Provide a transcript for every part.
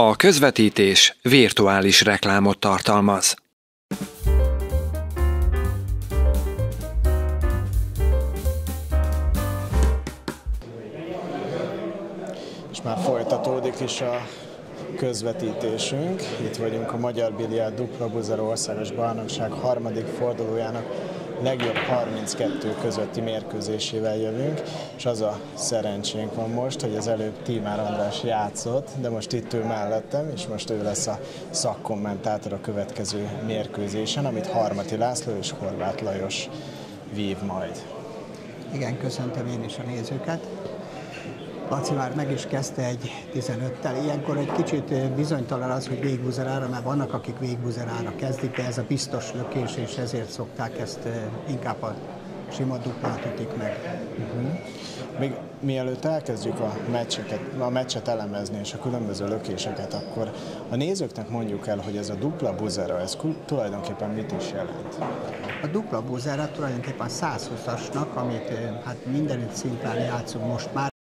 A közvetítés virtuális reklámot tartalmaz. És már folytatódik is a közvetítésünk. Itt vagyunk a Magyar Biliárd Dupla Buzzer Országos Bajnokság harmadik fordulójának legjobb 32 közötti mérkőzésével jövünk, és az a szerencsénk van most, hogy az előbb Tímár András játszott, de most itt ül mellettem, és most ő lesz a szakkommentátor a következő mérkőzésen, amit Harmati László és Horváth Lajos vív majd. Igen, köszöntöm én is a nézőket. Laci már meg is kezdte egy 15-tel. Ilyenkor egy kicsit bizonytalan az, hogy végbuzerára, mert vannak, akik végbuzerára kezdik, de ez a biztos lökés, és ezért szokták ezt inkább a sima duplát ütik meg. Uh-huh. Még mielőtt elkezdjük a, meccseket, a meccset elemezni és a különböző lökéseket, akkor a nézőknek mondjuk el, hogy ez a dupla buzera, ez tulajdonképpen mit is jelent? A dupla buzera tulajdonképpen 120-asnak, amit hát mindenütt szinten játszunk most már,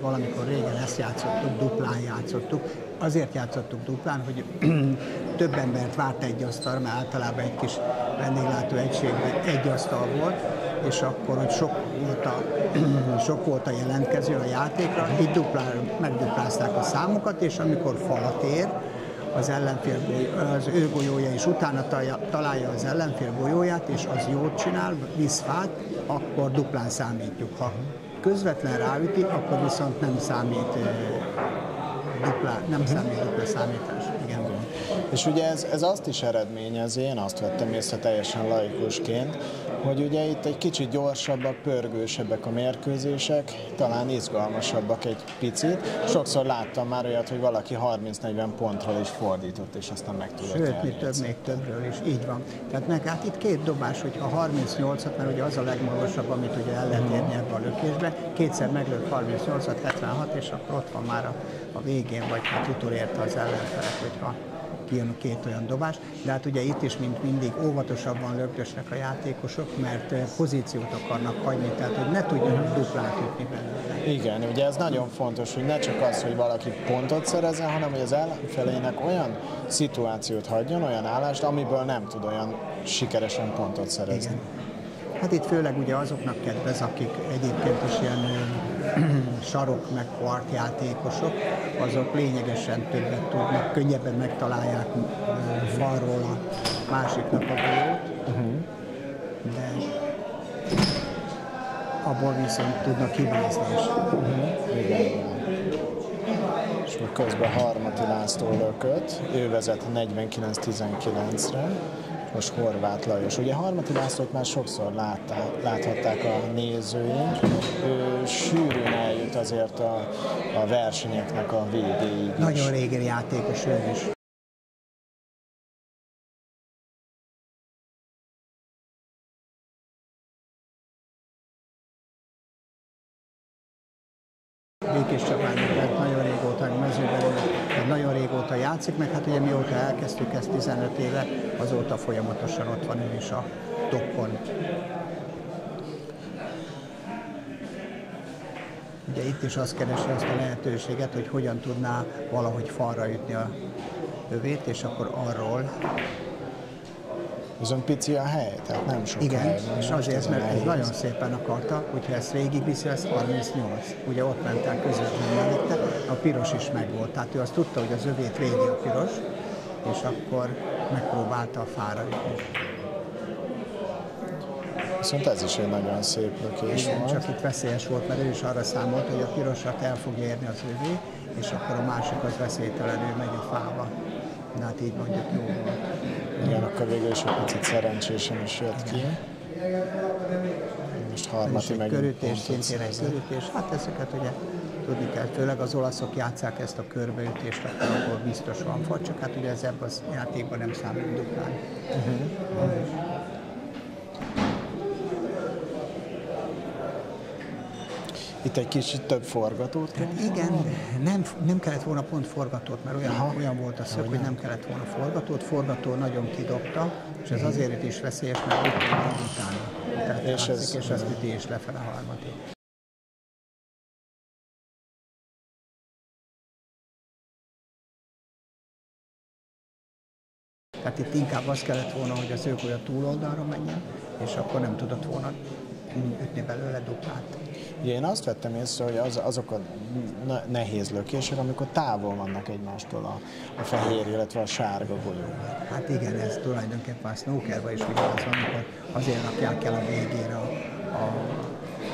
valamikor régen ezt játszottuk, duplán játszottuk. Azért játszottuk duplán, hogy több embert várt egy asztal, mert általában egy kis vendéglátó egységben egy asztal volt, és akkor, hogy sok volt a, sok volt a jelentkező a játékra, így duplán, megduplázták a számokat, és amikor falat ér, az ellenfél az ő golyója, és utána találja az ellenfél golyóját, és az jót csinál, visz fát, akkor duplán számítjuk. Ha közvetlen ráüti, akkor viszont nem számít dupla, nem számít dupla számítás. Igen. És ugye ez, ez azt is eredményezi, én azt vettem észre teljesen laikusként, hogy ugye itt egy kicsit gyorsabbak, pörgősebbek a mérkőzések, talán izgalmasabbak egy picit. Sokszor láttam már olyat, hogy valaki 30-40 pontról is fordított, és aztán meg tudott Sőt, mi több, még többről is, így van. Tehát meg hát itt két dobás, hogy a 38-at, mert ugye az a legmagasabb, amit ugye el lehet érni ebbe a lökésbe, kétszer meglőtt 38-at, 76, és akkor ott van már a, a végén, vagy hát utolérte az ellenfelet, hogyha a két olyan dobás, de hát ugye itt is, mint mindig, óvatosabban lögdösnek a játékosok, mert eh, pozíciót akarnak hagyni, tehát hogy ne tudjanak duplát ütni belőle. Igen, ugye ez nagyon fontos, hogy ne csak az, hogy valaki pontot szerezzen, hanem hogy az ellenfelének olyan szituációt hagyjon, olyan állást, amiből nem tud olyan sikeresen pontot szerezni. Igen. Hát itt főleg ugye azoknak kedvez, akik egyébként is ilyen sarok meg partjátékosok, azok lényegesen többet tudnak, könnyebben megtalálják falról a másiknak a golyót, uh-huh. de abból viszont tudnak hibázni is. Uh-huh. Igen. És közben Harmati László lökött, ő vezet 49-19-re most Horváth Lajos. Ugye Harmati Lászlót már sokszor láttá, láthatták a nézőink, ő sűrűn eljut azért a, a versenyeknek a végéig Nagyon régen játékos ő is. Játszik, meg hát ugye mióta elkezdtük ezt 15 éve, azóta folyamatosan ott van ő is a toppon. Ugye itt is azt keresi azt a lehetőséget, hogy hogyan tudná valahogy falra ütni a övét, és akkor arról Viszont pici a hely, tehát nem sok Igen, hely van, és azért, mert ez nagyon szépen akarta, hogyha ezt végigviszi, ez 38. Ugye ott ment el közvetlenül mellette, a piros is megvolt. Tehát ő azt tudta, hogy az övét védi a piros, és akkor megpróbálta a fára ütni. Viszont ez is egy nagyon szép lökés Igen, volt. csak itt veszélyes volt, mert ő is arra számolt, hogy a pirosat el fog érni az övé, és akkor a másik az veszélytelenül megy a fába. De hát így mondjuk jó volt. Igen, akkor végül is egy picit szerencsésen is jött ki. Most harmati meg körütés, szintén egy körütés. Hát ezeket ugye tudni kell, főleg az olaszok játszák ezt a körbeütést, akkor, akkor biztos van fog, csak hát ugye ez ebben a játékban nem számít duplán. Uh-huh. Itt egy kicsit több forgatót kell? Igen, nem, nem kellett volna pont forgatót, mert olyan, olyan volt a szög, hogy nem kellett volna forgatót. Forgató nagyon kidobta, és ez azért is veszélyes, mert itt utána. Tehát és, ez, és ezt üti is lefele harmadik. Tehát itt inkább az kellett volna, hogy az ők olyan túloldalra menjen, és akkor nem tudott volna ütni belőle duplát. Ugye én azt vettem észre, hogy az, azok a nehéz lökések, amikor távol vannak egymástól a, a fehér, illetve a sárga golyó. Hát igen, ez tulajdonképpen a snookerban is ugye az, amikor azért rakják el a végére a, a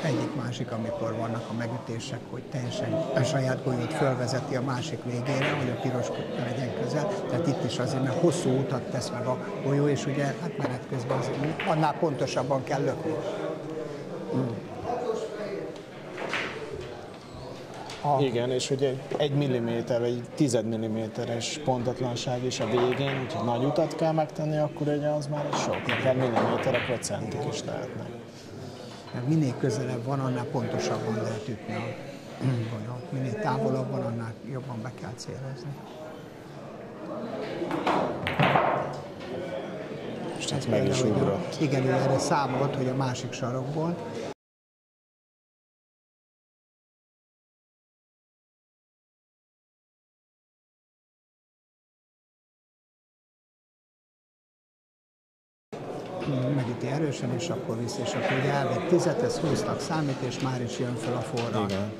egyik másik, amikor vannak a megütések, hogy teljesen a saját golyót fölvezeti a másik végére, hogy a piros legyen közel. Tehát itt is azért, mert hosszú utat tesz meg a golyó, és ugye hát menet közben azért annál pontosabban kell lökni. A... Igen, és ugye egy milliméter, vagy egy tized milliméteres pontatlanság is a végén, úgyhogy nagy utat kell megtenni, akkor ugye az már sok. Akár milliméterek vagy centik is lehetnek. Mert minél közelebb van, annál pontosabban lehet ütni a golyót. Minél távolabb van, annál jobban be kell célozni. Most ez meg is ugrott. Igen, ő erre számolt, hogy a másik sarokból erősen, és akkor visz, és akkor ugye elvett tizet, ez 20 számít, és már is jön fel a forra. Igen.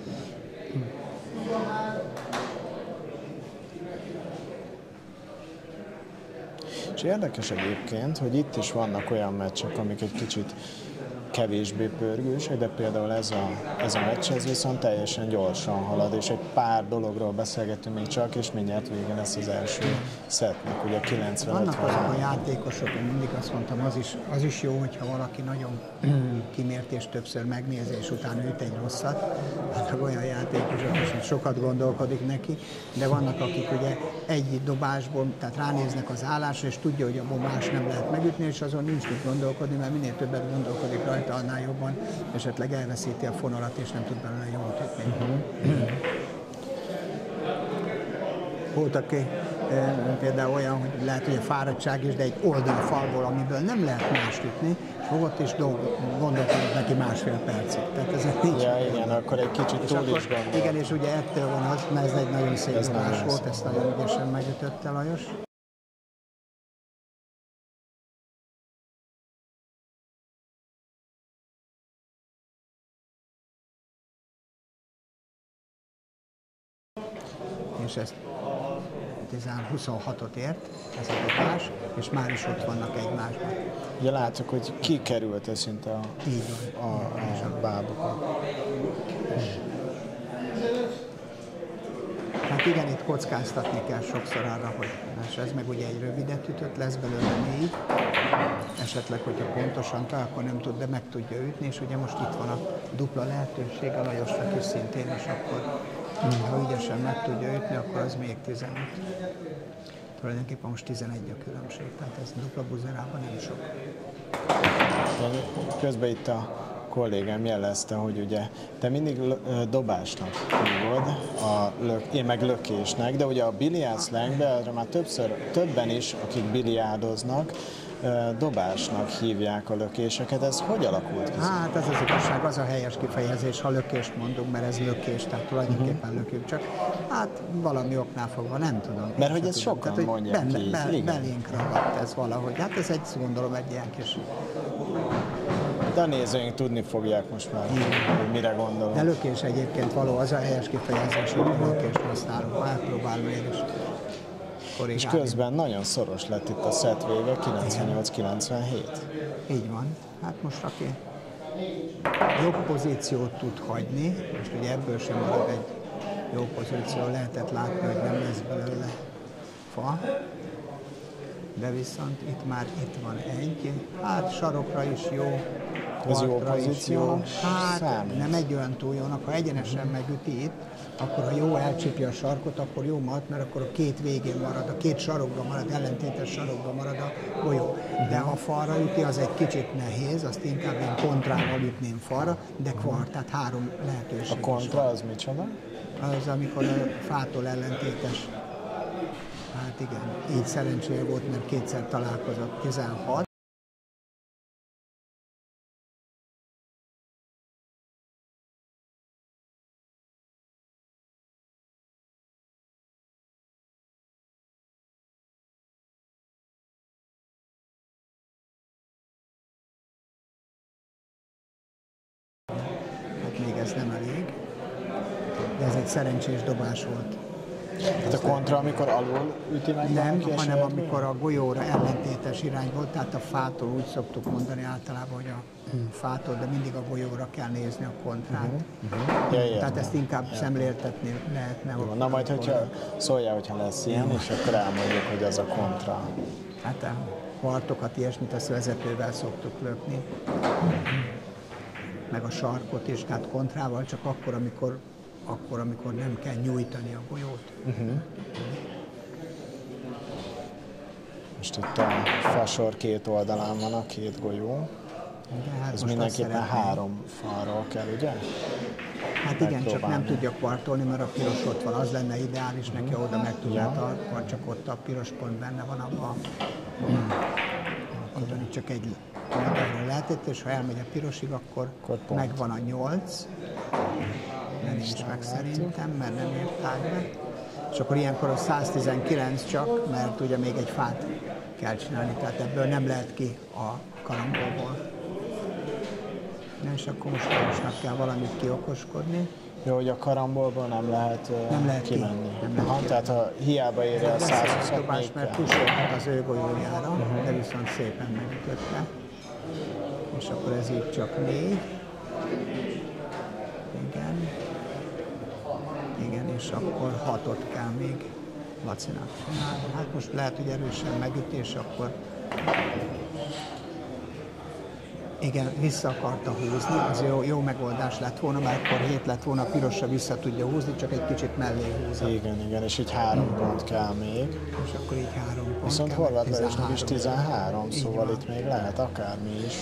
És érdekes egyébként, hogy itt is vannak olyan meccsek, amik egy kicsit kevésbé pörgős, de például ez a, ez a meccs, ez viszont teljesen gyorsan halad, és egy pár dologról beszélgetünk még csak, és mindjárt vége lesz az első szetnek, ugye 90 Vannak azok a játékosok, én mindig azt mondtam, az is, az is jó, hogyha valaki nagyon kimért és többször megnézi, és utána üt egy rosszat. Vannak olyan játékosok, és sokat gondolkodik neki, de vannak, akik ugye egy dobásból, tehát ránéznek az állásra, és tudja, hogy a bombás nem lehet megütni, és azon nincs mit gondolkodni, mert minél többet gondolkodik rajta, rajta, annál jobban esetleg elveszíti a fonalat, és nem tud belőle jól ütni. Uh-huh. Volt, aki e, például olyan, hogy lehet, hogy a fáradtság is, de egy oldalfalból, amiből nem lehet más ütni, fogott és gondolkodott neki másfél percig. Tehát ez nincs. Ja, igen, akkor egy kicsit túl akkor, is gondol. Igen, és ugye ettől van az, mert ez egy nagyon szép ez volt, ezt nagyon ügyesen megütötte Lajos. Ezt 26-ot ért ez a dobás, és már is ott vannak egymásban. Ugye látszik, hogy kikerült szinte a, Így van. a, a, a bábokon. Hát igen, itt kockáztatni kell sokszor arra, hogy és ez meg ugye egy rövidet ütött, lesz belőle négy, esetleg, hogyha pontosan tal, akkor nem tud, de meg tudja ütni, és ugye most itt van a dupla lehetőség a Lajosnak is szintén, és akkor ha ügyesen meg tudja ütni, akkor az még 15. Tulajdonképpen most 11 a különbség, tehát ez dupla buzerában nem sok. Közben itt a kollégám jelezte, hogy ugye te mindig dobásnak hívod, a lök, én meg lökésnek, de ugye a biliárd slangben arra már többször, többen is, akik biliárdoznak, dobásnak hívják a lökéseket. Ez hogy alakult ki? Hát ez az igazság, az a helyes kifejezés, ha lökést mondunk, mert ez lökés, tehát tulajdonképpen uh-huh. lökünk, csak hát valami oknál fogva, nem tudom. Mert hogy ez sokan tehát, mondják benne, ki. Be, belénk ragadt ez valahogy. Hát ez egy, gondolom, egy ilyen kis de a nézőink tudni fogják most már, hogy mire gondolom. De lökés egyébként való, az a helyes kifejezés, hogy lökést használunk, elpróbálom én is korrigálni. És közben nagyon szoros lett itt a szett vége, 98-97. Így van. Hát most aki jobb pozíciót tud hagyni, most ugye ebből sem marad egy jó pozíció, lehetett látni, hogy nem lesz belőle fa, de viszont itt már itt van egy, hát sarokra is jó, Ez jó is pozíciónak Hát számít? nem egy olyan túl jónak, ha egyenesen megüti itt, akkor ha jó elcsípje a sarkot, akkor jó marad, mert akkor a két végén marad, a két sarokban marad, ellentétes sarokban marad a golyó. De ha falra üti, az egy kicsit nehéz, azt inkább én kontrával ütném falra, de kvart, tehát három lehetőség A kontra az micsoda? Az, amikor a fától ellentétes. Hát igen, így szerencséje volt, mert kétszer találkozott 16. ez nem elég, de ez egy szerencsés dobás volt. Hát a kontra, amikor alul üti meg Nem, hanem amikor a golyóra ellentétes irány volt, tehát a fától úgy szoktuk mondani általában, hogy a fától, de mindig a golyóra kell nézni a kontrát. golyót? Ja, ja, Tehát ezt inkább szemléltetni lehetne. Jó, Na majd, hogyha szóljál, hogyha lesz ilyen, és akkor elmondjuk, hogy az a kontra. Hát a partokat, ilyesmit azt vezetővel szoktuk lökni. Meg a sarkot is, tehát kontrával csak akkor, amikor, akkor, amikor nem kell nyújtani a golyót. Most itt a fasor két oldalán van a két golyó. De hát Ez mindenképpen három falról kell, ugye? Hát igen, csak nem tudja kvartolni, mert a piros ott van, az lenne ideális neki, oda meg tudja tartani, csak ott a piros pont benne van abban. Akkor van itt csak egy oldalról lehetett, és ha elmegy a pirosig, akkor, Akkor megvan a nyolc. De nincs meg szerintem, mert nem írták be. És akkor ilyenkor a 119 csak, mert ugye még egy fát kell csinálni, tehát ebből nem lehet ki a karambolból. Na, és akkor most Lajosnak kell valamit kiokoskodni. Jó, hogy a karambolból nem lehet, Nem lehet ki. kimenni. Nem lehet Aha, ki. tehát ha hiába érje a 120 dobás, még mert pusolhat az ő golyójára, de viszont szépen megütötte. És akkor ez így csak négy. Igen. Igen, és akkor hatot kell még Lacinak csinálni. Hát most lehet, hogy erősen megütés, akkor igen, vissza akarta húzni, az jó, jó megoldás lett volna, mert akkor hét lett volna, pirosra vissza tudja húzni, csak egy kicsit mellé húzza. Igen, igen, és így három pont kell még. És akkor így három pont. Viszont Horváth Lajosnak is 13, Így szóval van. itt még lehet akármi is.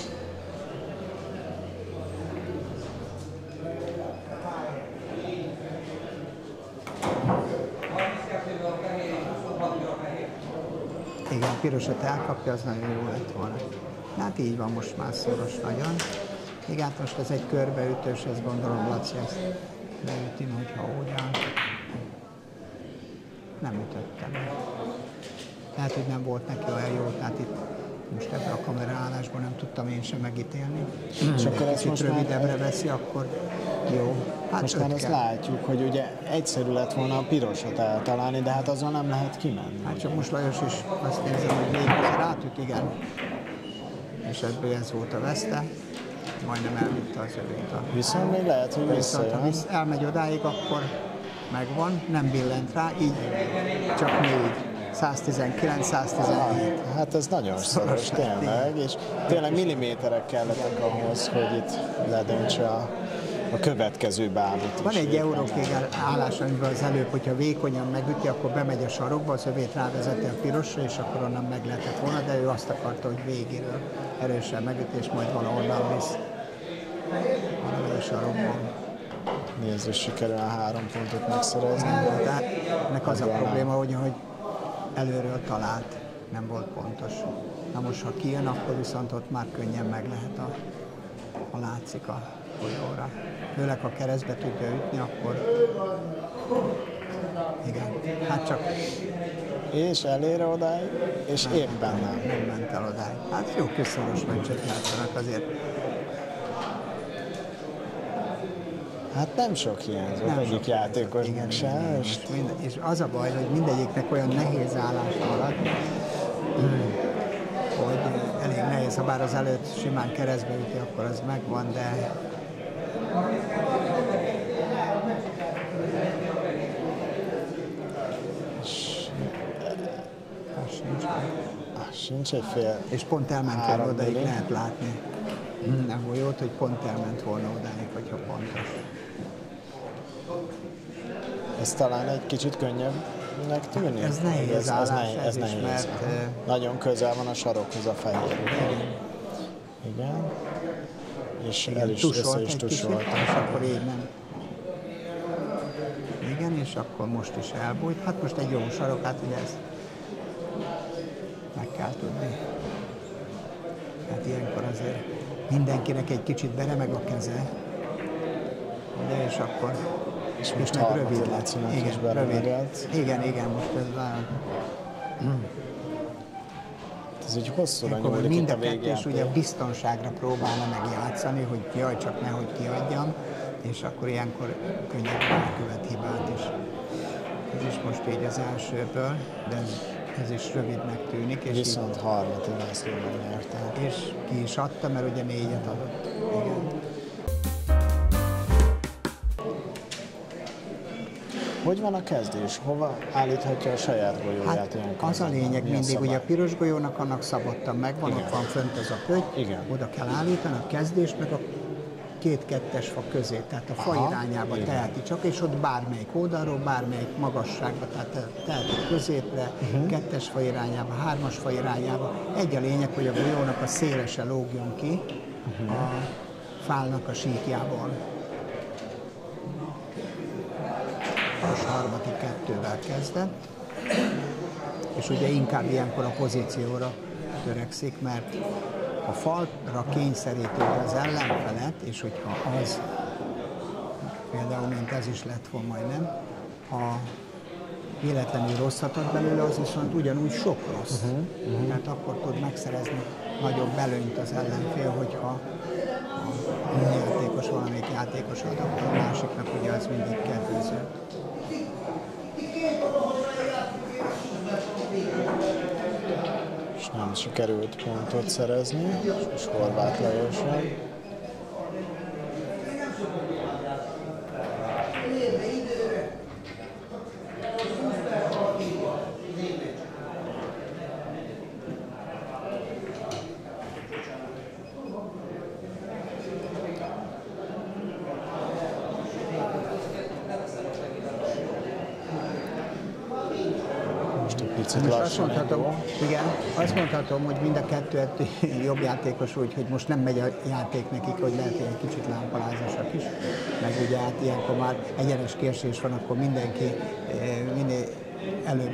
Igen, pirosat elkapja, az nagyon jó lett volna. Hát így van most már szoros nagyon. Igen, hát most ez egy körbeütős, ezt gondolom Laci ezt beüti, hogyha úgy áll. Nem ütöttem. Lehet, hogy nem volt neki olyan jó, tehát itt most ebben a kameraállásban nem tudtam én sem megítélni. És akkor ezt most már, rövidebbre veszi, akkor jó. Hát most már ezt látjuk, hogy ugye egyszerű lett volna a pirosat eltalálni, de hát azon nem lehet kimenni. Hát csak most Lajos is azt nézem, hogy azért átüt, igen. És ebből ez volt a veszte. Majdnem elvitte az övét a Viszont még lehet, hogy Viszont ha visz, elmegy odáig, akkor megvan, nem billent rá, így csak négy. 119, 117. Hát ez nagyon szoros, tényleg, és tényleg milliméterek kellettek ahhoz, hogy itt ledöntse a, a következő bábut Van egy eurókég állás, amiben az előbb, hogyha vékonyan megüti, akkor bemegy a sarokba, az övét rávezeti a pirosra, és akkor onnan meg lehetett volna, de ő azt akarta, hogy végéről erősen megüti, és majd valahonnan visz. Valahol a sarokban. Nézd, és sikerül a három pontot megszerezni. Tehát ennek az a probléma, hogy, hogy előről talált, nem volt pontos. Na most, ha kijön, akkor viszont ott már könnyen meg lehet a, a látszik a folyóra. Főleg, ha keresztbe tudja ütni, akkor igen. Hát csak És elére odáig, és éppen nem. nem ment el odáig. Hát jó szoros meccset játszanak azért. Hát nem sok hiányzott Nem egyik játékosnak igen, és most mind, és az a baj, hogy mindegyiknek olyan nehéz állás maradt, hogy elég nehéz, ha bár az előtt simán keresztbe üti, akkor az megvan, de sincs egy fél. És pont elment Három odaig lehet látni. a golyót, hogy pont elment volna odáig, hogyha pontos. Ez talán egy kicsit könnyebbnek tűnik? Ez nehéz ez, ez, állás, nehéz, ez ez nehéz. mert, Nagyon közel van a sarokhoz a fehér. Igen. És Igen, el is, tusolt össze is tusolt. és akkor így nem. Igen, és akkor most is elbújt. Hát most egy jó sarok, hát ugye ez meg kell tudni. Hát ilyenkor azért mindenkinek egy kicsit beremeg a keze, de és akkor És most meg rövid lett. Igen, rövid. Igen, igen, most ez nagyon Ez egy Akkor nyúlik mind a a kettő is ugye végjáték. biztonságra próbálna meg játszani, hogy jaj, csak nehogy kiadjam, és akkor ilyenkor könnyebben elkövet hibát is. Ez is most így az elsőből, de ez, ez is rövidnek tűnik, és, Viszont harmadik László megnyerte. és ki is adta, mert ugye négyet adott. Igen. Hogy van a kezdés? Hova állíthatja a saját golyóját Hát ilyenkor? az a lényeg Mi mindig, ugye a piros golyónak annak szabottan megvan, Igen. ott van fönt ez a pöty, Igen. oda kell állítani a kezdést, meg a két kettes fa közé, tehát a fa Aha, irányába igen. teheti csak, és ott bármelyik oldalról, bármelyik magasságba, tehát teheti középre, uh-huh. kettes fa irányába, hármas fa irányába. Egy a lényeg, hogy a golyónak a szélese lógjon ki uh-huh. a fálnak a síkjából. Most harmadik kettővel kezdett és ugye inkább ilyenkor a pozícióra törekszik, mert a falra kényszeríti az ellenfelet, és hogyha az, például mint ez is lett volna majdnem, ha véletlenül rosszat ad belőle, az viszont ugyanúgy sok rossz. Uh-huh, uh-huh. Tehát akkor tud megszerezni nagyobb előnyt az ellenfél, hogyha a játékos valamelyik játékos ad, akkor a másiknak ugye az mindig kedvező. És nem sikerült pontot szerezni, és Horváth Lajoson. Most egy picit Most azt lassan mondhatom, indul. igen, azt mondhatom, hogy mind a kettő ettől jobb játékos úgy, hogy most nem megy a játék nekik, hogy lehet, hogy egy kicsit lámpalázosak is, meg ugye hát ilyenkor már egyenes késés van, akkor mindenki eh, minél előbb,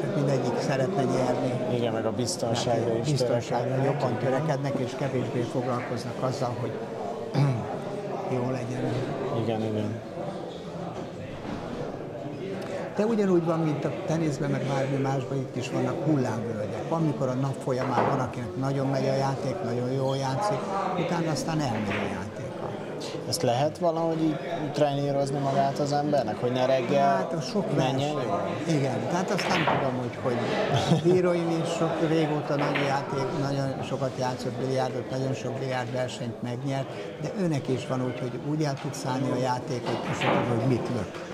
tehát mindegyik szeretne nyerni. Igen, meg a biztonságra is Biztonságra jobban törekednek, és kevésbé foglalkoznak azzal, hogy jó legyen. Igen, igen. De ugyanúgy van, mint a teniszben, meg bármi másban, itt is vannak hullámvölgyek. Van, mikor a nap folyamán van, akinek nagyon megy a játék, nagyon jól játszik, utána aztán elmegy a játéka. Ezt lehet valahogy így trénírozni magát az embernek, hogy ne reggel Hát a sok menjen vers. Igen, tehát azt nem tudom, hogy hogy. Bíróim is sok régóta nagyon játék, nagyon sokat játszott biliárdot, nagyon sok biliárd versenyt megnyert, de őnek is van úgy, hogy úgy el tud szállni a játékot, és tudod, hogy mit lök.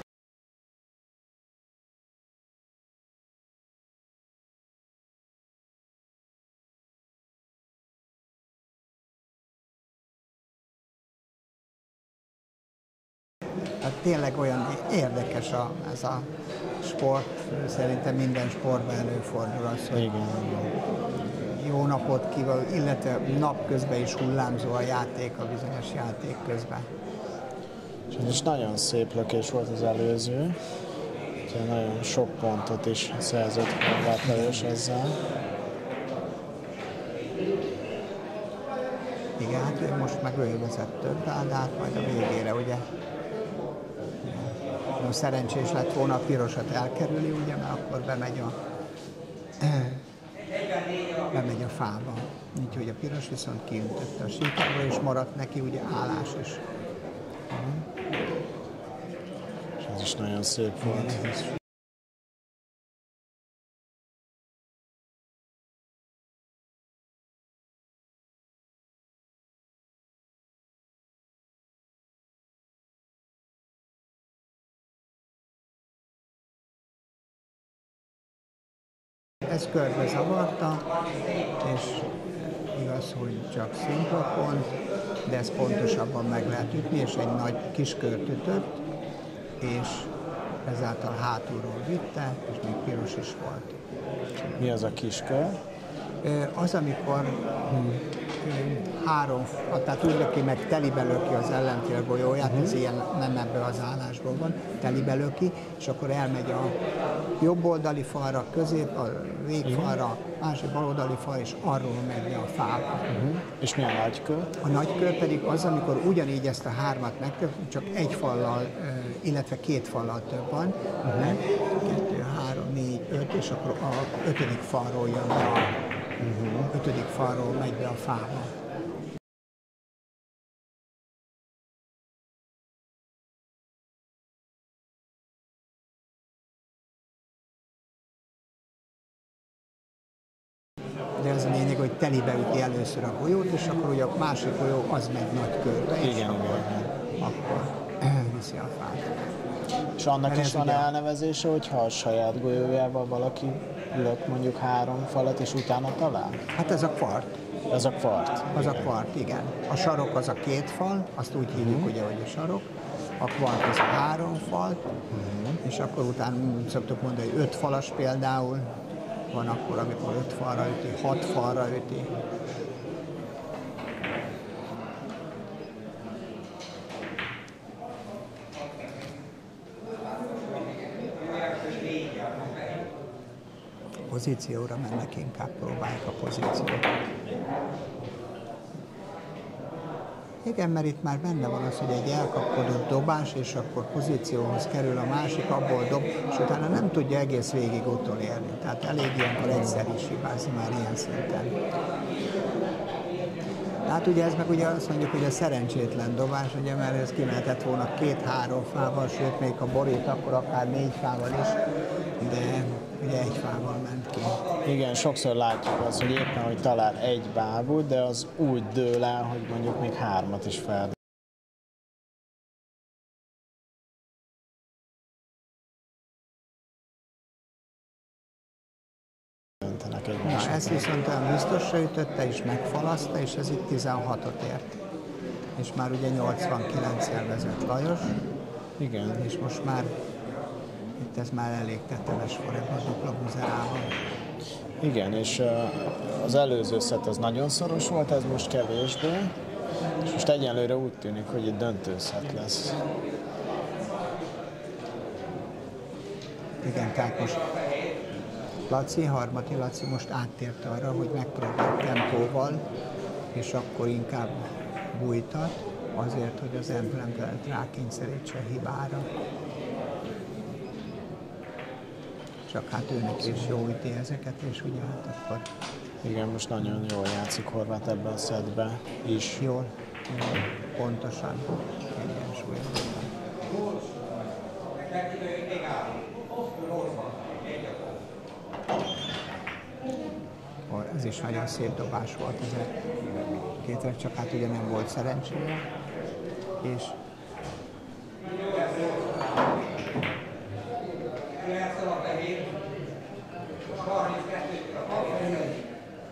Tényleg olyan érdekes a, ez a sport, szerintem minden sportban előfordul az, hogy Igen, jó napot kívül, illetve napközben is hullámzó a játék, a bizonyos játék közben. És nagyon szép lökés volt az előző. Úgyhogy nagyon sok pontot is szerzett Horváth ezzel. Igen, hát ő most meg ő vezet többel, de hát majd a végére, ugye. No, szerencsés lett volna, a pirosat elkerüli, ugye, mert akkor bemegy a, bemegy a fába. Így, hogy a piros viszont kiüntötte a síkába, és maradt neki ugye állás is. És ez is nagyon szép volt. Ez körbe zavarta, és igaz, hogy csak szimpla pont, de ezt pontosabban meg lehet ütni, és egy nagy kiskört ütött, és ezáltal hátulról vitte, és még piros is volt. Mi az a kiskör? Az, amikor három, tehát úgy löki meg, telibe löki az ellenfél golyóját, uh-huh. ez ilyen nem ebből az állásból van, telibe löki, és akkor elmegy a jobb oldali falra, közép, a végfalra, másik baloldali fal, és arról megy a fába. Uh-huh. És mi a nagykör? A nagykör pedig az, amikor ugyanígy ezt a hármat meg, csak egy fallal, illetve két fallal több van, uh-huh. kettő, három, négy, öt, és akkor a ötödik falról jön be a uh-huh. ötödik falról megy be a fába. De ez a lényeg, hogy telibe üti először a golyót, és akkor ugye a másik golyó az megy nagy körbe, igen, és igen, akkor, igen. akkor viszi a fát. És annak Mert is van ugye- elnevezése, hogyha a saját golyójával valaki lök mondjuk három falat, és utána talál? Hát ez a kvart. Ez a kvart. Az a kvart, igen. A sarok az a két fal, azt úgy hívjuk ugye, hogy a sarok. A kvart az a három fal, és akkor utána szoktuk mondani, hogy öt falas például. Van akkor, amikor öt falra üti, hat falra üti. Pozícióra mennek inkább, próbálják a pozíciót. Igen, mert itt már benne van az, hogy egy elkapkodott dobás, és akkor pozícióhoz kerül a másik, abból dob, és utána nem tudja egész végig utolérni. Tehát elég ilyenkor egyszer is hibázni már ilyen szinten. Hát ugye ez meg ugye azt mondjuk, hogy a szerencsétlen dobás, ugye, mert ez kimehetett volna két-három fával, sőt még a borít, akkor akár négy fával is, de ugye egy fával ment ki. Igen, sokszor látjuk azt, hogy éppen, hogy talál egy bábút, de az úgy dől el, hogy mondjuk még hármat is fel. Na, egymásra. ezt viszont olyan biztosra ütötte, és megfalaszta, és ez itt 16-ot ért. És már ugye 89-el vezet Lajos, Igen. és most már itt ez már elég tetemes ebben a dupla buzerában. Igen, és az előző szett az nagyon szoros volt, ez most kevésbé. És most egyenlőre úgy tűnik, hogy egy döntőszett lesz. Igen, most Laci, Harmati Laci most áttért arra, hogy megpróbál tempóval, és akkor inkább bújtat, azért, hogy az emblemet rákényszerítse a hibára. Csak hát őnek is jó üti ezeket, és ugye hát akkor Igen, most nagyon jól játszik Horváth ebben a szettben is. jól, jól pontosan egyensúlyozottan. Ez is nagyon szép dobás volt ez a kétre, csak hát ugye nem volt szerencséje. És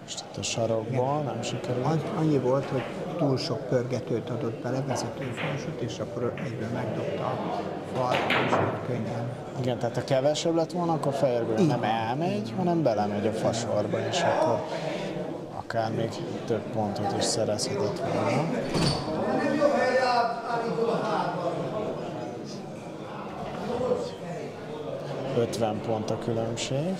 Most itt a sarokból nem sikerült. annyi volt, hogy túl sok pörgetőt adott bele, vezetőfalsot, és akkor egyből megdobta a fal, és könnyen. Igen, tehát ha kevesebb lett volna, akkor Fehérből nem elmegy, hanem belemegy a fasorba, és akkor akár még több pontot is szerezhetett volna. Ötven pont a különbség.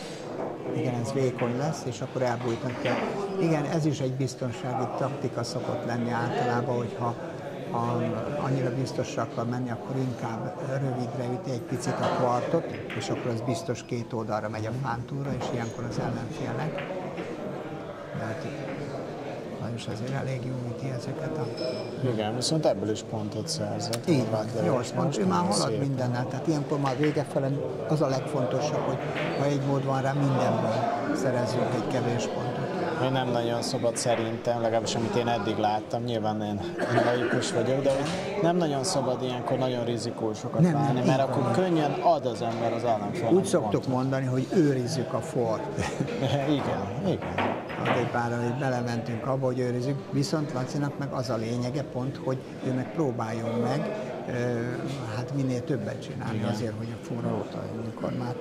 Igen, ez vékony lesz, és akkor elbújtatja. Igen, ez is egy biztonsági taktika szokott lenni általában, hogyha ha annyira biztosra akar menni, akkor inkább rövidre üti egy picit a kvartot, és akkor az biztos két oldalra megy a fántúra, és ilyenkor az ellenfélnek. De hát Lajos azért elég jó üti ezeket a... Igen, viszont ebből is pontot szerzett. Így van, Horváth Lajos. 8 pont, ő már halad szép. mindennel, tehát ilyenkor már vége fele az a legfontosabb, hogy ha egy mód van rá, mindenből szerezzünk egy kevés pontot. Hogy nem nagyon szabad szerintem, legalábbis amit én eddig láttam, nyilván én én laikus vagyok, de hogy nem nagyon szabad ilyenkor nagyon rizikósokat Nem, válni, mert van. akkor könnyen ad az ember az ellenfélnek Úgy szoktuk mondani, hogy őrizzük a fort. igen, igen. egy pár, hogy belementünk abba, hogy őrizzük, viszont Lacinak meg az a lényege pont, hogy ő meg próbáljon meg hát minél többet csinálni Igen. azért, hogy a forralóta, amikor már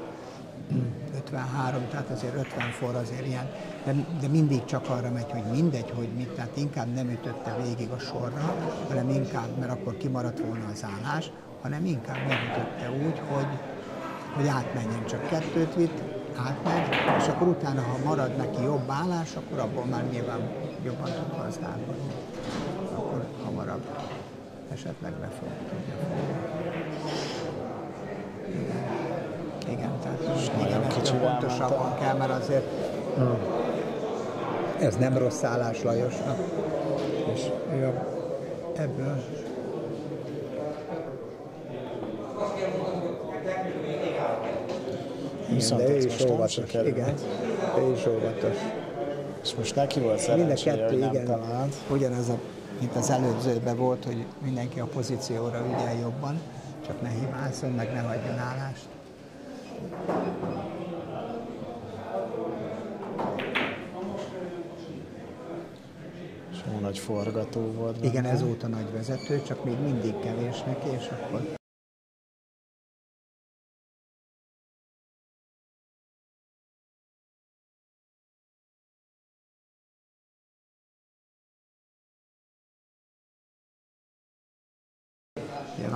53, tehát azért 50 for azért ilyen, de, de mindig csak arra megy, hogy mindegy, hogy mit, tehát inkább nem ütötte végig a sorra, hanem inkább, mert akkor kimaradt volna az állás, hanem inkább megütötte úgy, hogy, hogy átmenjen, csak kettőt vitt, átmegy, és akkor utána, ha marad neki jobb állás, akkor abból már nyilván jobban tud gazdálkodni. Akkor hamarabb esetleg be fog tudja Igen. Igen, tehát igen, pontosabban kell, mert azért hmm. ez nem rossz állás Lajosnak, és ő ebből Viszont de ő is óvatos. Igen, ő is óvatos. És most neki volt szerencséje, Mind a kettő, hogy igen, talált. Ugyanaz, a, mint az előzőben volt, hogy mindenki a pozícióra ügyel jobban, csak ne hibázzon, meg ne hagyjon állást. És nagy forgató volt. Igen, ezóta nagy vezető, csak még mindig kevés neki, és akkor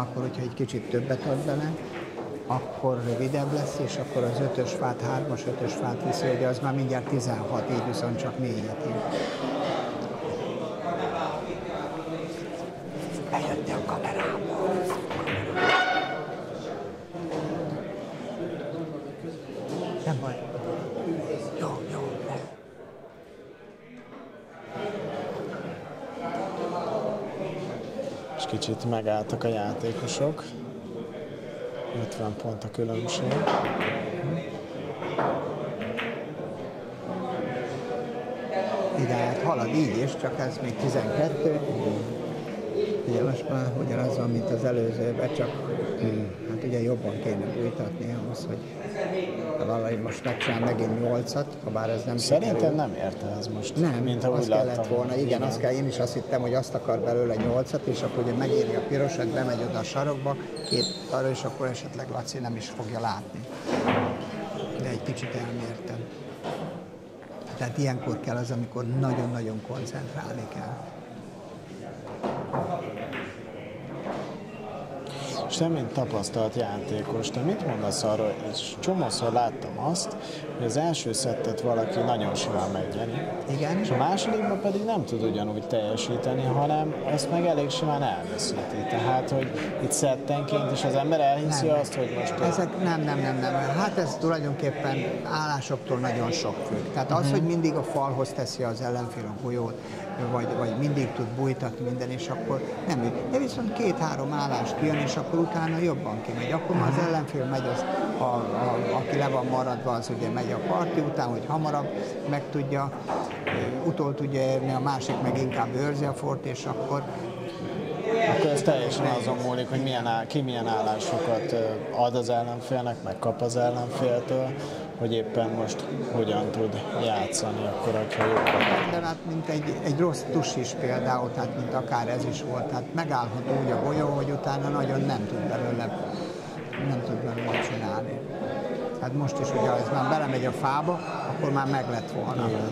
akkor, hogyha egy kicsit többet ad bele, akkor rövidebb lesz, és akkor az ötös fát, hármas ötös fát viszi, hogy az már mindjárt 16, így viszont csak négyet. Bejöttél a kamerából. Nem baj. Jó, jó. És kicsit megálltak a játékosok. 50 pont a különbség. Ide hát halad így is, csak ez még 12. Ugye most már ugyanaz van, mint az előzőben, csak hát ugye jobban kéne bújtatni ahhoz, hogy valahogy most megcsinál megint 8-at, ha bár ez nem Szerintem sikerül. nem érte ez most. Nem, mint azt kellett volna, igen, igen, azt kell, én is azt hittem, hogy azt akar belőle 8-at, és akkor ugye megéri a pirosat, bemegy oda a sarokba, két arra, és akkor esetleg Laci nem is fogja látni. De egy kicsit elmértem. Tehát ilyenkor kell az, amikor nagyon-nagyon koncentrálni kell. És nem mint tapasztalt játékos, te mit mondasz arról, és csomószor láttam azt, hogy az első szettet valaki nagyon simán megnyeri, Igen. és a másodikban pedig nem tud ugyanúgy teljesíteni, hanem ezt meg elég simán elveszíti. Tehát, hogy itt szettenként, és az ember elhiszi nem. azt, hogy most... Ezek nem, nem, nem, nem. Hát ez tulajdonképpen állásoktól nagyon sok függ. Tehát az, uh-huh. hogy mindig a falhoz teszi az ellenfél a golyót, vagy, vagy mindig tud bújtatni minden, és akkor nem. De viszont két-három állást kijön, és akkor utána jobban kimegy. Akkor már az ellenfél megy, az, a, a, aki le van maradva, az ugye megy a parti után, hogy hamarabb meg tudja, utol tudja érni, a másik meg inkább őrzi a fort, és akkor akkor ez teljesen azon múlik, hogy milyen áll, ki milyen állásokat ad az ellenfélnek, meg kap az ellenféltől, hogy éppen most hogyan tud játszani, akkor hogyha jobb. De hát mint egy, egy rossz tus is például, tehát mint akár ez is volt, tehát megállhat úgy a golyó, hogy utána nagyon nem tud belőle, nem tud belőle csinálni. Hát most is, hogyha ez már belemegy a fába, akkor már meg lett volna. Igen.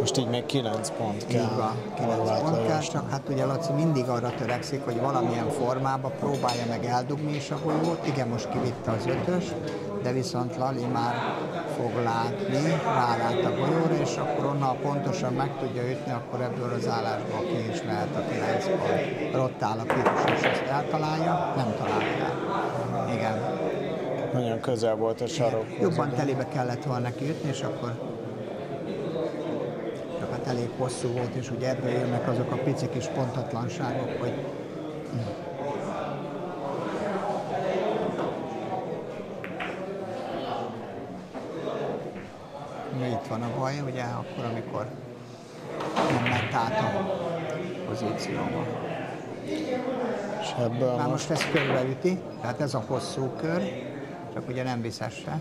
Most így még 9 pont kell. Így van, 9 pont kell, csak hát ugye Laci mindig arra törekszik, hogy valamilyen formában próbálja meg eldugni is a golyót. Igen, most kivitte az ötös, de viszont Lali már fog látni, rálát a golyóra, és akkor onnan pontosan meg tudja ütni, akkor ebből az állásból ki is lehet a 9 pont. Ott áll a piros, és ezt eltalálja, nem találja Igen. Nagyon közel volt a sarok. Jobban telébe kellett volna neki ütni, és akkor csak hát elég hosszú volt, és ugye ebből jönnek azok a pici kis pontatlanságok, hogy itt van a baj, ugye akkor, amikor nem ment át a pozícióba. És ebből Már most, ezt körbeüti, tehát ez a hosszú kör, csak ugye nem viszesse.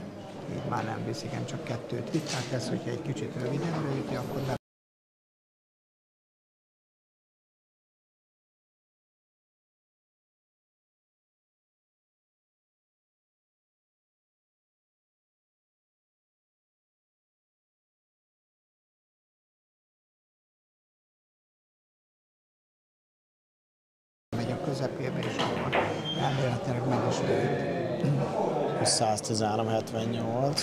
így már nem visz, igen, csak kettőt vitt, tehát ez, hogyha egy kicsit rövidebbre üti, akkor be közepébe, és akkor elméletileg meg is lőtt. 113-78.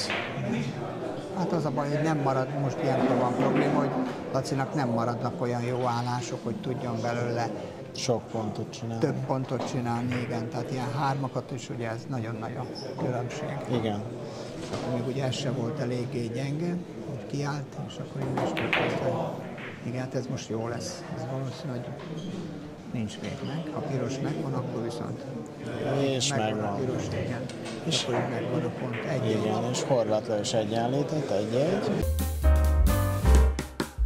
Hát az a baj, hogy nem marad, most ilyenkor van probléma, hogy Lacinak nem maradnak olyan jó állások, hogy tudjon belőle Sok pontot csinál. több pontot csinálni, igen, tehát ilyen hármakat is, ugye ez nagyon nagy a különbség. Igen. Még ugye ez se volt eléggé gyenge, hogy kiállt, és akkor én is tudtam, hogy igen, hát ez most jó lesz. Ez valószínű, hogy nincs még meg. Ha piros megvan, akkor viszont És megvan a megvan. piros, igen. És akkor így megvan a pont. Egy, Igen, és Horváth Lajos egyenlített, egy-egy.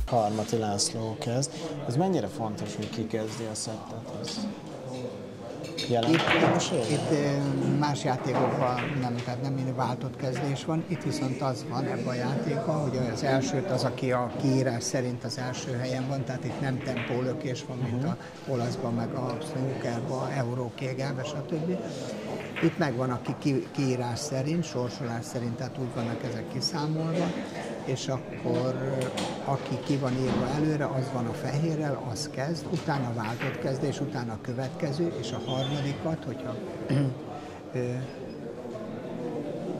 Harmati László kezd. Ez mennyire fontos, hogy ki kezdi a szettet? Ez jelentős Itt, itt más játékokban nem, tehát nem mindig váltott kezdés van, itt viszont az van ebben a játékban, hogy az elsőt az, aki a kiírás szerint az első helyen van, tehát itt nem tempólökés van, mint a olaszban, meg a snookerban, eurókégelben, stb. Itt megvan, aki ki, kiírás szerint, sorsolás szerint, tehát úgy vannak ezek kiszámolva, és akkor aki ki van írva előre, az van a fehérrel, az kezd, utána váltott kezdés, utána a következő, és a harmadikat, hogyha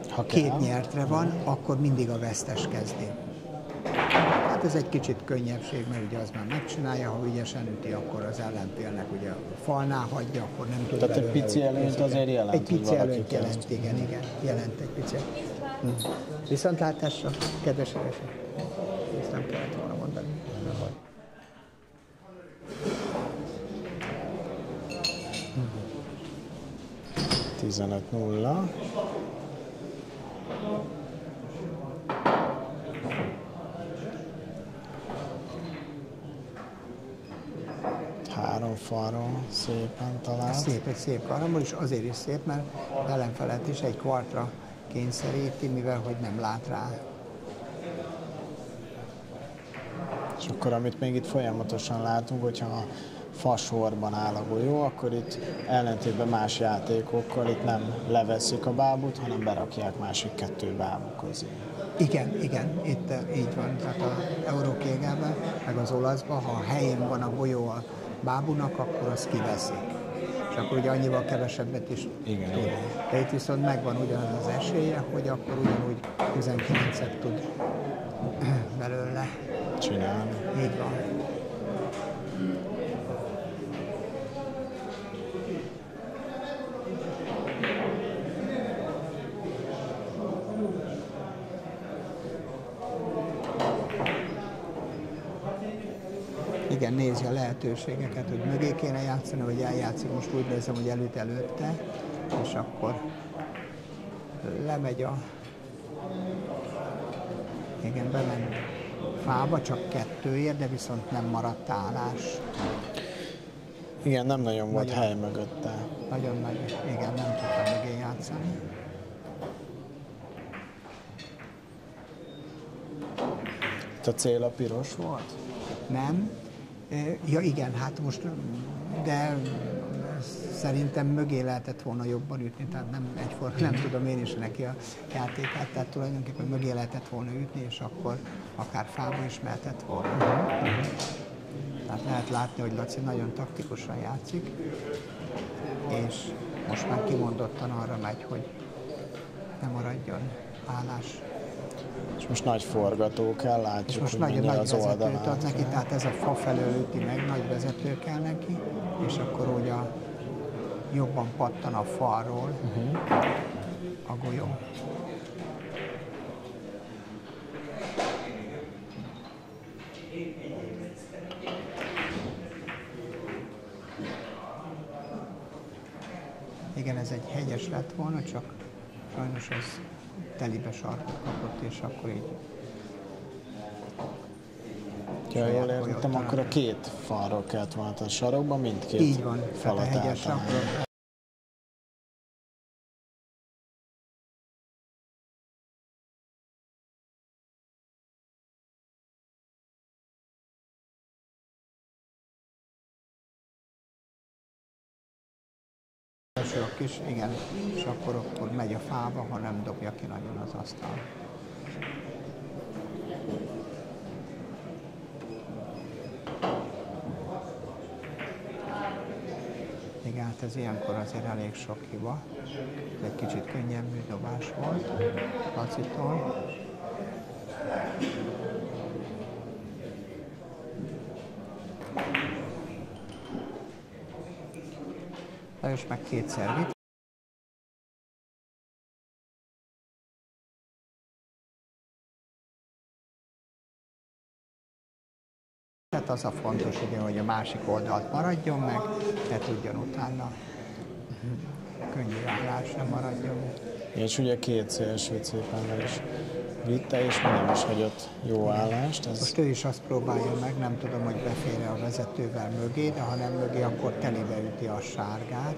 Ha két nyertre van, akkor mindig a vesztes kezdi. Hát ez egy kicsit könnyebbség, mert ugye az már megcsinálja, ha ügyesen üti, akkor az ellenfélnek ugye a falnál hagyja, akkor nem tud Tehát egy pici előnyt azért jelent, Egy pici előnyt jelent, igen, igen, jelent egy pici. Hm. Viszontlátásra, kedves előség. Ezt nem kellett volna mondani. Nem baj. 15-0. Három falról szépen talált. Szép, egy szép karambol, és azért is szép, mert ellenfelet is egy kvartra kényszeríti, mivel hogy nem lát rá. És akkor, amit még itt folyamatosan látunk, hogyha a fasorban áll a golyó, akkor itt ellentétben más játékokkal itt nem leveszik a bábút, hanem berakják másik kettő bábú közé. Igen, igen, itt eh, így van. Tehát az eurókégában, meg az olaszban, ha a helyén van a golyó a bábunak, akkor azt kiveszik. És akkor ugye annyival kevesebbet is Igen, tud. De itt viszont megvan ugyanaz az esélye, hogy akkor ugyanúgy 19-et tud belőle. Csinálni. Így van. Igen, nézi a lehetőségeket, hogy mögé kéne játszani, vagy eljátszik. Most úgy nézem, hogy előtt előtte, és akkor lemegy a... Igen, bement fába, csak kettőért, de viszont nem maradt állás. Igen, nem nagyon volt hely mögötte. Nagyon nagy, igen, nem tudtam mögé játszani. Itt a cél a piros volt? Nem? Ja igen, hát most, de szerintem mögé lehetett volna jobban ütni, tehát nem egyforma, nem tudom én is neki a játékát, tehát tulajdonképpen mögé lehetett volna ütni, és akkor akár fába is mehetett volna. Tehát lehet látni, hogy Laci nagyon taktikusan játszik, és most már kimondottan arra megy, hogy ne maradjon állás. És most nagy forgató kell, látjuk, És most hogy nagyon nagy az vezetőt ad neki, tehát ez a fa felől üti meg, nagy vezető kell neki, és akkor úgy a, jobban pattan a falról uh-huh. a golyó. Igen, ez egy hegyes lett volna, csak sajnos ez telibe sarkot kapott, és akkor így Ha jól értettem, akkor a két falról kellett volna a sarokban, mindkét Így van, tehát a falat hegyes gyorsulok is, igen, és akkor, akkor megy a fába, ha nem dobja ki nagyon az asztal. Igen, hát ez ilyenkor azért elég sok hiba. Ez egy kicsit könnyebb dobás volt Lacitól. Lajos meg kétszer vitt. Tehát az a fontos, ugye, hogy a másik oldalt maradjon meg, ne tudjon utána könnyű állásra maradjon. És ugye két szélső szépen is vitte, és nem is hagyott jó állást. Ez... Most ő is azt próbálja meg, nem tudom, hogy befér a vezetővel mögé, de ha nem mögé, akkor telibe üti a sárgát.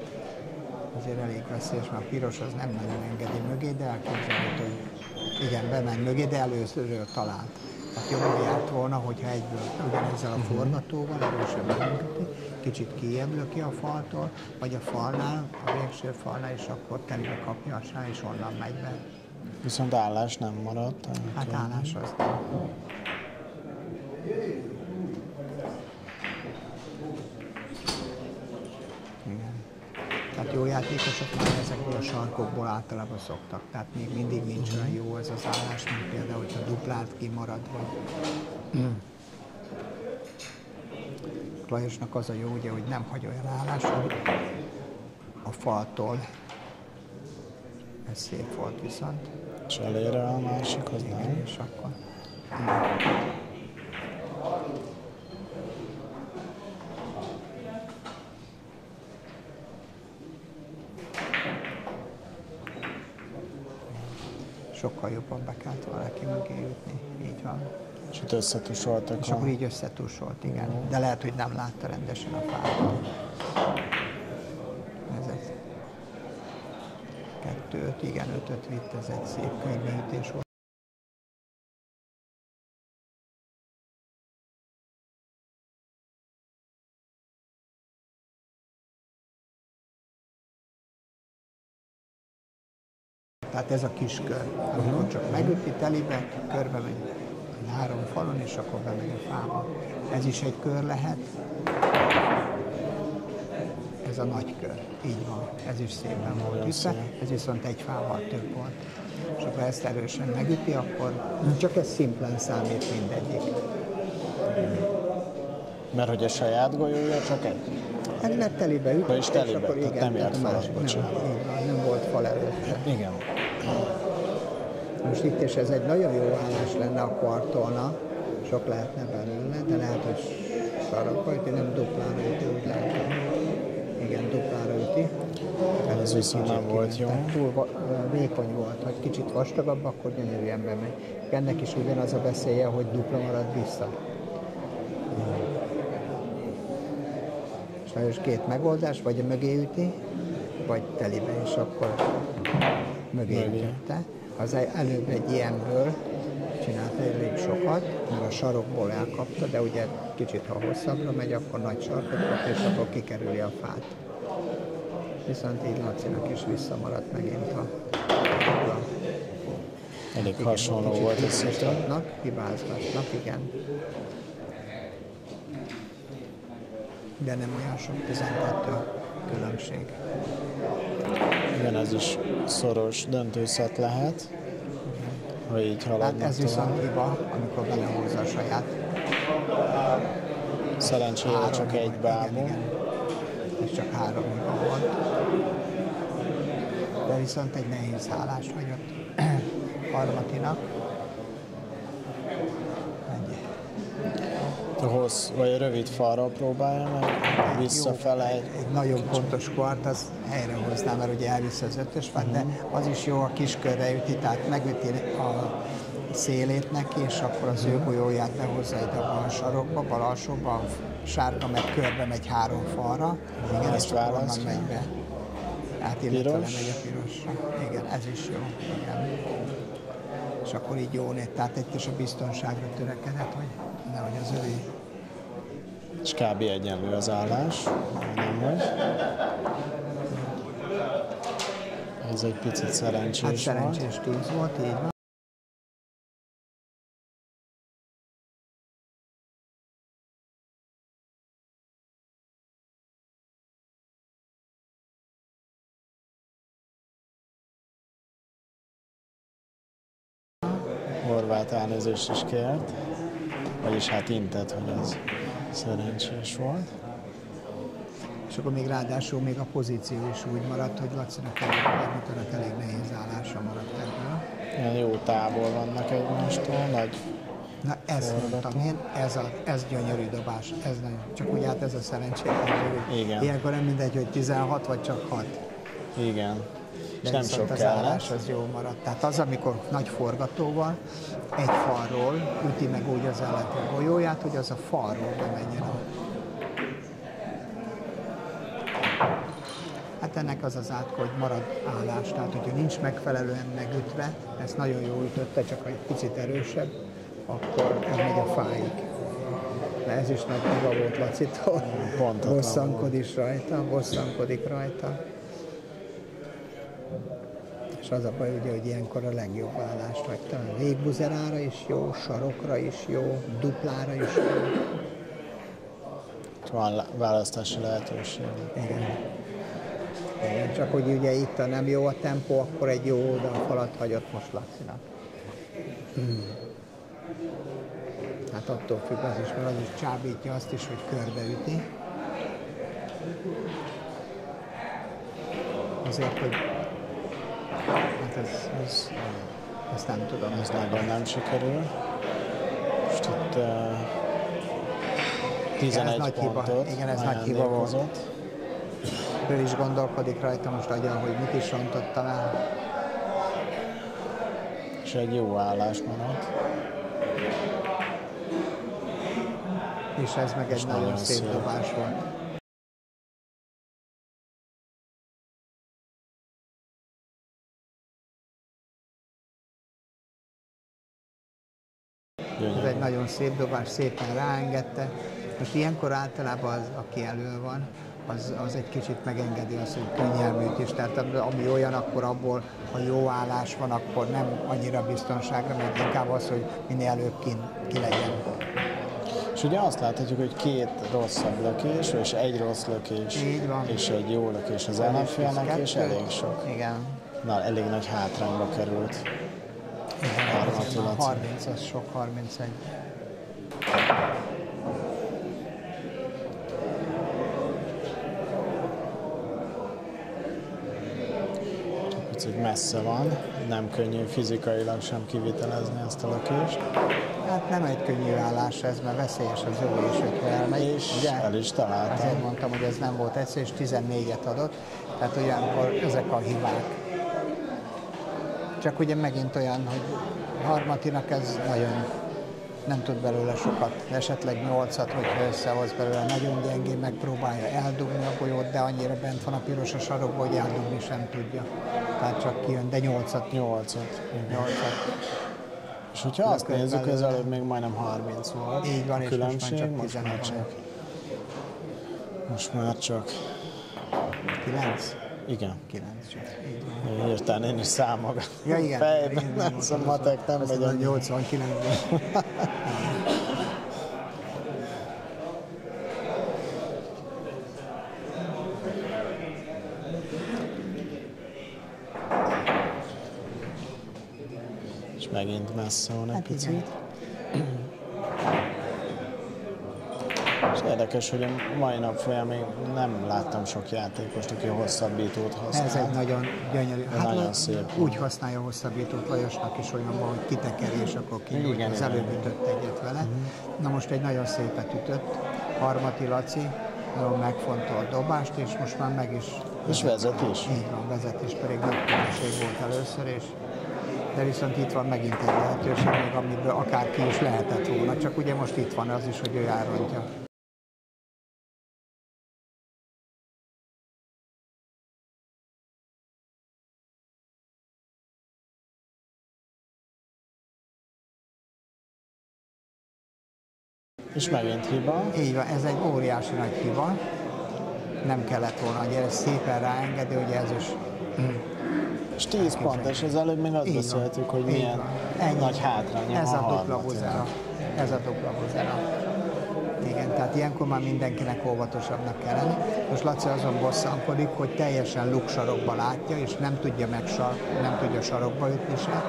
Azért elég veszélyes, mert a piros az nem nagyon engedi mögé, de elképzelhető, hogy igen, bemegy mögé, de előszörről talált. Tehát jobban járt volna, hogyha egyből ugyanezzel a mhm. forgatóval erősebben engedi, kicsit kijebb löki a faltól, vagy a falnál, a végső falnál, és akkor telibe kapja a sár, és onnan megy be. Viszont állás nem maradt? Hát állás az Igen. Tehát jó játékosok már ezekből a sarkokból általában szoktak. Tehát még mindig nincs olyan jó ez az állás, mint például, hogyha duplát kimarad, vagy... Lajosnak az a jó, ugye, hogy nem hagy olyan állás, hogy a faltól ez szép volt viszont. És elére a másik, az Igen, nem. és akkor... Sokkal jobban be kellett volna neki mögé jutni, így van. És itt összetusoltak És a... akkor így összetusolt, igen. De lehet, hogy nem látta rendesen a fát. Kettőt, igen, ötöt vitt, ez egy szép körbeütés volt. Tehát ez a kis kör, amikor csak megüti telibe, körbe megy három falon, és akkor bemegy a fába. Ez is egy kör lehet, ez a nagy kör. Így van, ez is szépen volt vissza, ez viszont egy fával több volt. És akkor ezt erősen megüti, akkor csak ez szimplán számít mindegyik. Mert hogy a saját golyója csak egy? Hát mert telibe üt, és, telibe, akkor igen, nem ért fel, más, nem, nem, nem volt fal előtte. Igen. Most itt is ez egy nagyon jó állás lenne a kvartolna, sok lehetne belőle, de lehet, hogy sarokba, hogy nem duplán úgy lehet duplára üti. Ez viszont nem volt jó. Túl vékony volt, hogy kicsit vastagabb, akkor gyönyörűen bemegy. Ennek is ugyanaz a veszélye, hogy dupla marad vissza. Sajnos két megoldás, vagy a mögé üti, vagy telibe, és akkor mögé, mögé. ütötte. Az előbb egy ilyenből csinálta elég sokat, mert a sarokból elkapta, de ugye kicsit ha hosszabbra megy, akkor nagy sarkot kap, és akkor kikerüli a fát. Viszont így Lacinak is visszamaradt megint a, a Elég igen, hasonló volt hibázgatnak, hibázgatnak, igen. De nem olyan sok 12 különbség. Igen, ez is szoros döntőszet lehet ha így haladnak Hát ez viszont hiba, amikor belehúzza a saját. Szerencsére csak egy bábú. Igen, igen. Csak három hiba volt. De viszont egy nehéz hálás hagyott harmatinak. A hossz, vagy rövid falra próbálja meg, visszafele. Egy, egy nagyon pontos kvart, az helyrehozná, mert ugye elviszi az ötös fát, uh-huh. de mhm. az is jó, a kiskörre üti, tehát megüti a szélét neki, és akkor az ő golyóját behozza ide a sarokba, bal alsóba, a sárga meg körbe megy három falra, igen, és akkor onnan megy be. Hát illetve lemegy a pirosra. Igen, ez is jó. Igen. És akkor így jó néz, tehát egy kis a biztonságra törekedett, hogy nehogy az övé. És kb. egyenlő az állás, nem vagy? Ez egy picit szerencsés Hát szerencsés tíz volt, így van. Elnézést is kért, vagyis hát intett, hogy az szerencsés volt. És akkor még ráadásul még a pozíció is úgy maradt, hogy Lacinak a elég nehéz állása maradt ebből. Ilyen jó távol vannak egymástól, nagy Na ezt mondtam én, ez, a, ez gyönyörű dobás, ez nagyon. Csak úgy hát ez a szerencsétlen Igen. Ilyenkor nem mindegy, hogy 16 vagy csak 6. Igen. És nem sok az állás kellett. az jó maradt. Tehát az, amikor nagy forgatóval egy falról üti meg úgy az ellenfél golyóját, hogy az a falról bemenjen a Hát ennek az az átka, hogy marad állás, tehát hogyha nincs megfelelően megütve, ezt nagyon jól ütötte, csak egy picit erősebb, akkor ez megy a fáig. De ez is nagy hiba volt Lacitól. Pontatlan Bosszankod is rajta, bosszankodik rajta. És az a baj, ugye, hogy ilyenkor a legjobb állást hagyta. Végbuzerára is jó, sarokra is jó, duplára is jó. Van választási lehetőség. Igen. Igen, csak hogy ugye itt a nem jó a tempó, akkor egy jó oldalfalat hagyott most Lacinak. Hmm. Hát attól függ az is, mert az is csábítja azt is, hogy körbeüti. Azért, hogy hát ez, ez, ezt nem tudom. Ez nagyon nem sikerül. Most itt uh, 11 nagy hiba. pontot Igen, ez nagy hiba volt. Ő is gondolkodik rajta most agyon, hogy mit is rontottam el. És egy jó állás maradt. És ez meg egy És nagyon nagyon szép szép. dobás volt. Ez egy nagyon szép dobás, szépen ráengedte. Most ilyenkor általában az, aki elő van, az, az egy kicsit megengedi azt, hogy könnyelműt is. Tehát ami olyan, akkor abból, ha jó állás van, akkor nem annyira biztonságra, mert inkább az, hogy minél előbb ki, ki legyen. És ugye azt láthatjuk, hogy két rosszabb lökés, és egy rossz lökés, Így van. és egy jó lökés az ellenfélnek, és elég sok. Igen. Na, elég nagy hátrányba került. Igen, Harmadik azért a Laci. 30 az sok, 31. Picit messze van, nem könnyű fizikailag sem kivitelezni ezt a lökést. Hát nem egy könnyű állás ez, mert veszélyes az övé is, hogyha elmegy. És ugye? el is találtam. Azért mondtam, hogy ez nem volt egyszerű, és 14-et adott. Tehát olyankor ezek a hibák. Csak ugye megint olyan, hogy harmatinak ez nagyon nem tud belőle sokat, esetleg nyolcat, hogyha összehoz belőle, nagyon gyengén megpróbálja eldugni a golyót, de annyira bent van a piros a sarokban, hogy eldugni sem tudja. Tehát csak kijön, de nyolcat, Nyolcat. nyolcat. És hogyha azt nézzük, belőle. előbb még majdnem 30 volt. Így van, a és most már különbség, csak most már 15 csak, van. most már csak, 9? Igen. 9 csak. Így van. Hirtelen én is számok. Ja, igen. Fejben, igen, nem, a matek nem megy mondom, annyira. 89-ben. És megint messze van egy Hát picit. igen. Érdekes, hogy a mai nap folyamán nem láttam sok játékost, aki hosszabbítót Ez egy használ. nagyon gyönyörű. Hát Nagyon ő szép. Úgy használja a hosszabbítót Lajosnak is olyan van, hogy kitekeri, és akkor ki. Igen, Az előbb ütött egyet vele. Na most egy nagyon szépet ütött. Harmati Laci, nagyon megfontolt dobást, és most már meg is És vezet is. Így van, vezetés pedig nagy különbség volt először, és de viszont itt van megint egy lehetőség, még amiből akár ki is lehetett volna, csak ugye most itt van az is, hogy ő elrontja. És megint hiba. Így van, ez egy óriási nagy hiba. nem kellett volna, hogy ez szépen ráengedi, hogy ez is és 10 pont, és az előbb még azt Így beszéltük, hogy Így milyen van. Ennyi. nagy hátránya Ez van a dupla buzera. Ez a dupla buzera. Igen, tehát ilyenkor már mindenkinek óvatosabbnak kell lenni. Most Laci azon bosszankodik, hogy teljesen luksarokba látja, és nem tudja meg sar, nem tudja sarokba ütni se.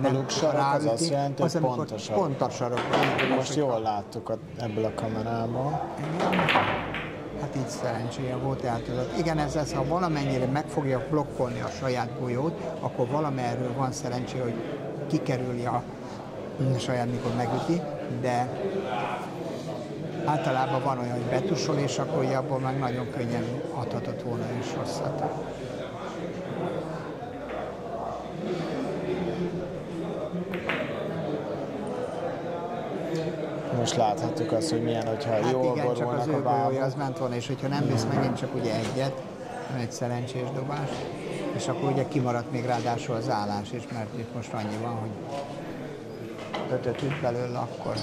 Nem luksarok az azt jelenti, hogy pontosabb. Pont a sarokba. üti. Most jól láttuk a, ebből a kamerából. Hát így szerencséje volt eltudott. Igen, ez lesz, ha valamennyire meg fogja blokkolni a saját golyót, akkor valamerről van szerencsé, hogy kikerüli a saját, mikor megüti, de általában van olyan, hogy betusol, és akkor abból meg nagyon könnyen adhatott volna is rosszat. Most láthattuk azt, hogy milyen, hogyha Hát jól igen, csak az ő a golyója az ment volna, és hogyha nem visz megint csak ugye egyet, egy szerencsés dobás, és akkor ugye kimaradt még ráadásul az állás is, mert itt most annyi van, hogy ötöt üt belőle, akkor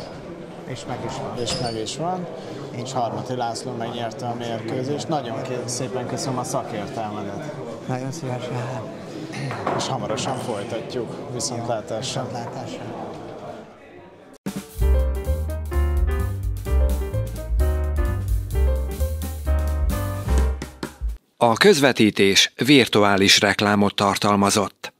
és meg is van. És meg is van. És Harmati László megnyerte a mérkőzést. Nagyon szépen köszönöm a szakértelmedet. Nagyon szívesen. És hamarosan folytatjuk. Viszontlátásra. Viszontlátásra. A közvetítés virtuális reklámot tartalmazott.